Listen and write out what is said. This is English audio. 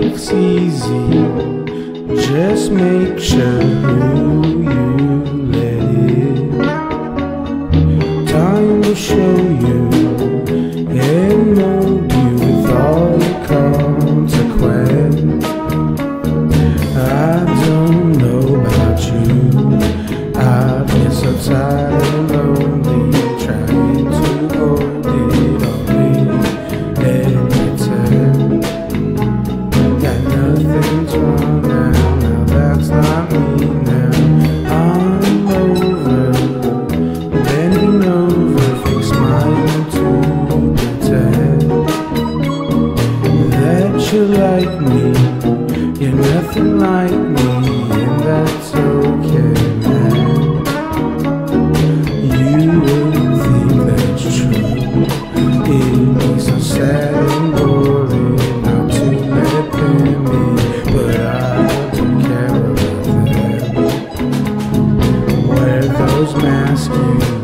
life's easy. Just make sure you let in. Time will show you and mold you with all the consequence. I don't know about you. I get so tired You're nothing like me, and that's okay, man. You will think that's true. It be so sad and boring not to let me, but I don't care about that. Wear those masks.